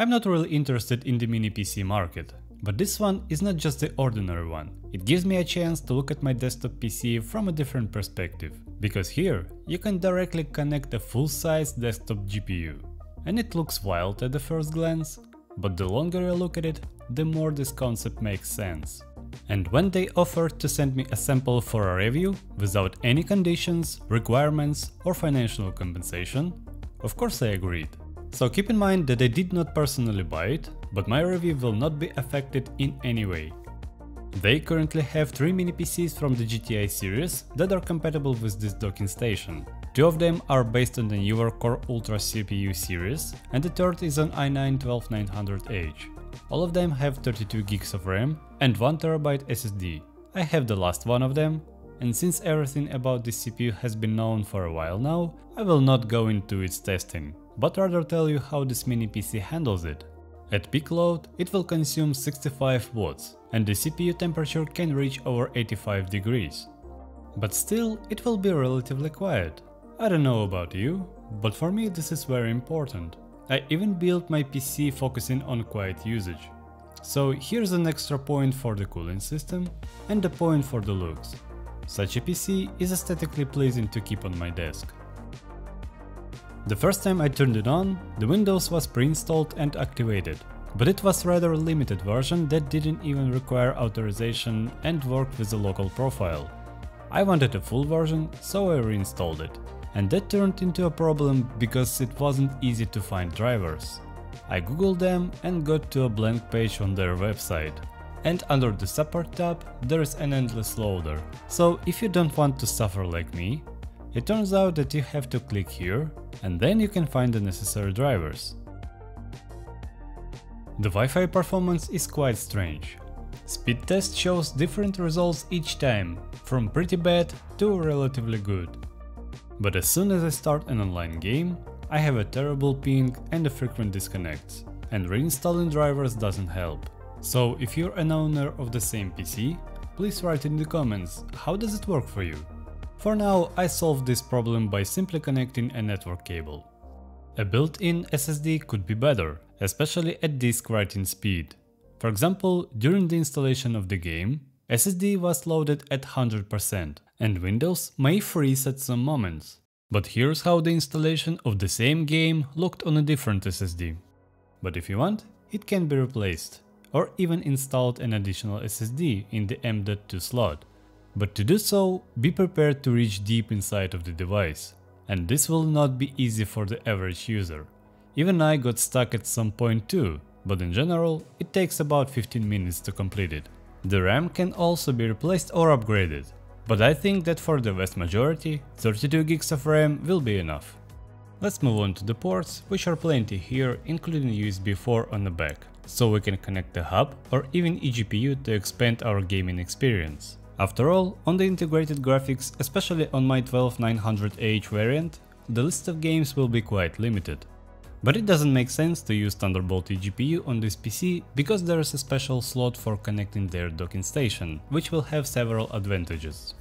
I'm not really interested in the mini PC market, but this one is not just the ordinary one. It gives me a chance to look at my desktop PC from a different perspective, because here you can directly connect a full-size desktop GPU. And it looks wild at the first glance, but the longer you look at it, the more this concept makes sense. And when they offered to send me a sample for a review, without any conditions, requirements or financial compensation, of course I agreed. So keep in mind that I did not personally buy it, but my review will not be affected in any way. They currently have 3 mini PCs from the GTI series that are compatible with this docking station. Two of them are based on the newer Core Ultra CPU series and the third is an i9-12900H. All of them have 32 gigs of RAM and 1TB SSD. I have the last one of them and since everything about this CPU has been known for a while now, I will not go into its testing, but rather tell you how this mini PC handles it. At peak load, it will consume 65 watts, and the CPU temperature can reach over 85 degrees. But still, it will be relatively quiet. I don't know about you, but for me this is very important. I even built my PC focusing on quiet usage. So here's an extra point for the cooling system and a point for the looks. Such a PC is aesthetically pleasing to keep on my desk. The first time I turned it on, the Windows was pre-installed and activated, but it was rather a limited version that didn't even require authorization and worked with a local profile. I wanted a full version, so I reinstalled it. And that turned into a problem because it wasn't easy to find drivers. I googled them and got to a blank page on their website. And under the support tab, there is an endless loader. So if you don't want to suffer like me, it turns out that you have to click here and then you can find the necessary drivers. The Wi-Fi performance is quite strange. Speed test shows different results each time, from pretty bad to relatively good. But as soon as I start an online game, I have a terrible ping and a frequent disconnects, and reinstalling drivers doesn't help. So if you're an owner of the same PC, please write in the comments how does it work for you. For now, I solved this problem by simply connecting a network cable. A built-in SSD could be better, especially at disk writing speed. For example, during the installation of the game, SSD was loaded at 100% and Windows may freeze at some moments. But here's how the installation of the same game looked on a different SSD. But if you want, it can be replaced, or even installed an additional SSD in the M.2 slot. But to do so, be prepared to reach deep inside of the device. And this will not be easy for the average user. Even I got stuck at some point too, but in general, it takes about 15 minutes to complete it. The RAM can also be replaced or upgraded, but I think that for the vast majority, 32 gigs of RAM will be enough. Let's move on to the ports, which are plenty here, including USB 4 on the back, so we can connect the hub or even eGPU to expand our gaming experience. After all, on the integrated graphics, especially on my 12900H variant, the list of games will be quite limited. But it doesn't make sense to use Thunderbolt eGPU on this PC because there is a special slot for connecting their docking station, which will have several advantages.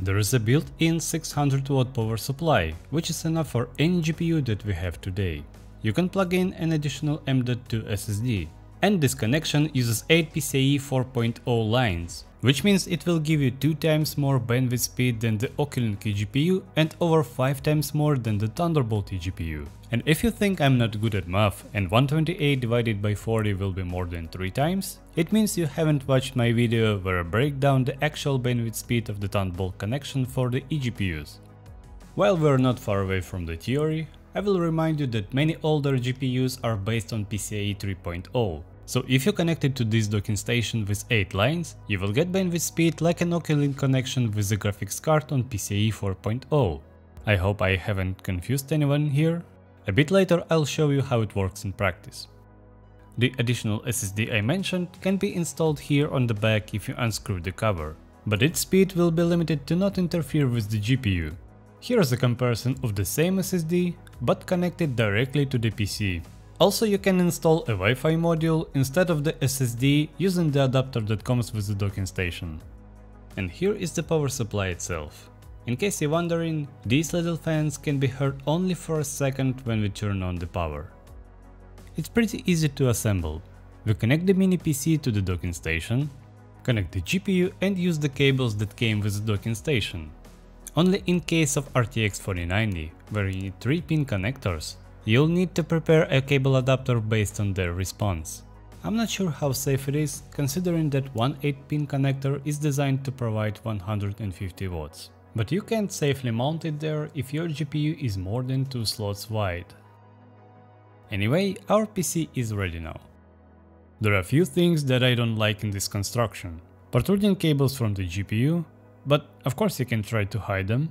There is a built-in 600W power supply, which is enough for any GPU that we have today. You can plug in an additional M.2 SSD. And this connection uses 8 PCIe 4.0 lines, which means it will give you 2 times more bandwidth speed than the Oculink eGPU and over 5 times more than the Thunderbolt eGPU. And if you think I'm not good at math and 128 divided by 40 will be more than 3 times, it means you haven't watched my video where I break down the actual bandwidth speed of the Thunderbolt connection for the eGPUs. While we're not far away from the theory, I will remind you that many older GPUs are based on PCIe 3.0, so if you connect it to this docking station with 8 lines, you will get bandwidth speed like an Oculink connection with the graphics card on PCIe 4.0. I hope I haven't confused anyone here. A bit later I'll show you how it works in practice. The additional SSD I mentioned can be installed here on the back if you unscrew the cover, but its speed will be limited to not interfere with the GPU. Here's a comparison of the same SSD, but connected directly to the PC. Also you can install a Wi-Fi module instead of the SSD using the adapter that comes with the docking station. And here is the power supply itself. In case you're wondering, these little fans can be heard only for a second when we turn on the power. it's pretty easy to assemble. We connect the mini PC to the docking station, connect the GPU and use the cables that came with the docking station. Only in case of RTX 4090, where you need 3 pin connectors, you'll need to prepare a cable adapter based on their response. I'm not sure how safe it is, considering that one 8 pin connector is designed to provide 150 watts. But you can't safely mount it there if your GPU is more than 2 slots wide. Anyway, our PC is ready now. There are a few things that I don't like in this construction. Protruding cables from the GPU, but of course you can try to hide them,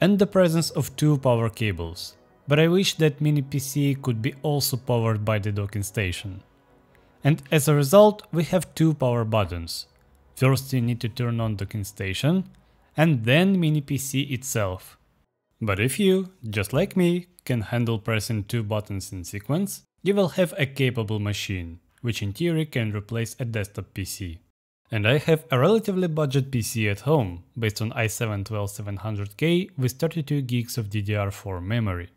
and the presence of two power cables. But I wish that mini PC could be also powered by the docking station. And as a result, we have two power buttons. First you need to turn on docking station, and then mini PC itself. But if you, just like me, can handle pressing two buttons in sequence, you will have a capable machine which in theory can replace a desktop PC. And I have a relatively budget PC at home, based on i7-12700K with 32 gigs of DDR4 memory.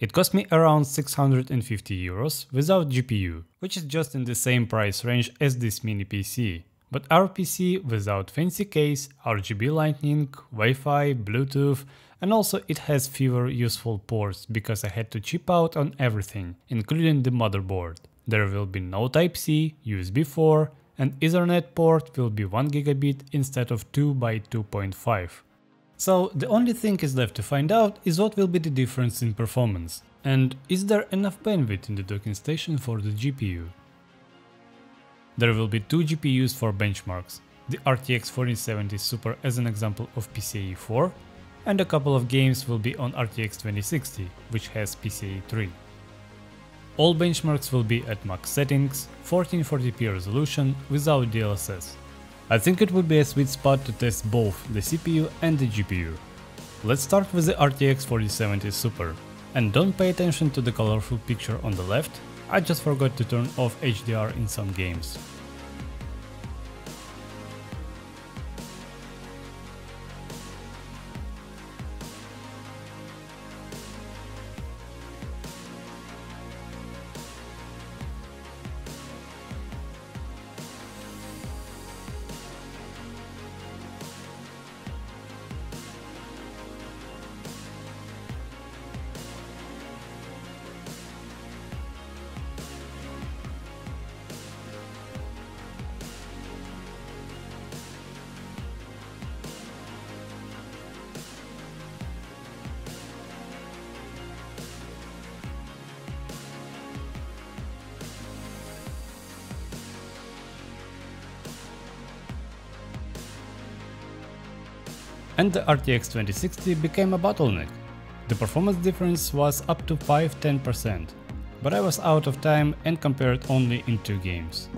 It cost me around 650 euros without GPU, which is just in the same price range as this mini PC. But our PC without fancy case, RGB lightning, Wi-Fi, Bluetooth, and also it has fewer useful ports because I had to chip out on everything, including the motherboard. There will be no Type-C, USB 4 and Ethernet port will be 1 gigabit instead of 2 by 2.5. So the only thing is left to find out is what will be the difference in performance and is there enough bandwidth in the docking station for the GPU. There will be two GPUs for benchmarks, the RTX 4070 Super as an example of PCIe 4 and a couple of games will be on RTX 2060 which has PCIe 3. All benchmarks will be at max settings, 1440p resolution without DLSS. I think it would be a sweet spot to test both the CPU and the GPU. Let's start with the RTX 4070 Super. And don't pay attention to the colorful picture on the left, I just forgot to turn off HDR in some games. And the RTX 2060 became a bottleneck. The performance difference was up to 5-10%, but I was out of time and compared only in two games.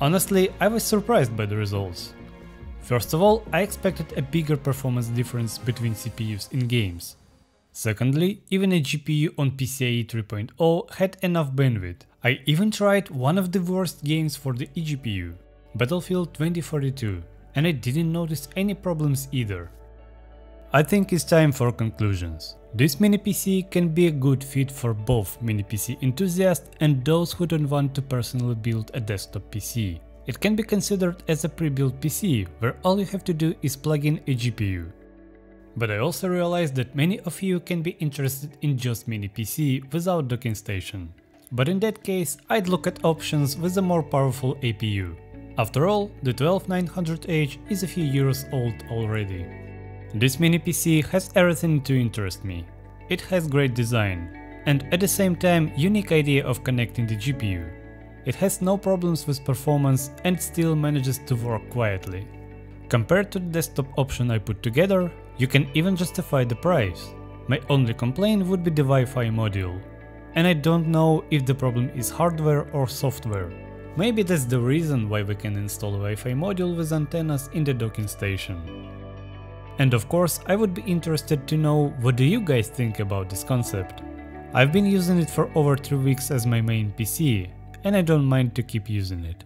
Honestly, I was surprised by the results. First of all, I expected a bigger performance difference between CPUs in games. Secondly, even a GPU on PCIe 3.0 had enough bandwidth. I even tried one of the worst games for the eGPU, Battlefield 2042, and I didn't notice any problems either. I think it's time for conclusions. This mini PC can be a good fit for both mini PC enthusiasts and those who don't want to personally build a desktop PC. It can be considered as a pre-built PC, where all you have to do is plug in a GPU. But I also realized that many of you can be interested in just mini PC without docking station. But in that case, I'd look at options with a more powerful APU. After all, the 12900H is a few years old already. This mini PC has everything to interest me. It has great design, and at the same time unique idea of connecting the GPU. It has no problems with performance and still manages to work quietly. Compared to the desktop option I put together, you can even justify the price. My only complaint would be the Wi-Fi module. And I don't know if the problem is hardware or software. Maybe that's the reason why we can install a Wi-Fi module with antennas in the docking station. And of course, I would be interested to know what do you guys think about this concept. I've been using it for over 3 weeks as my main PC, and I don't mind to keep using it.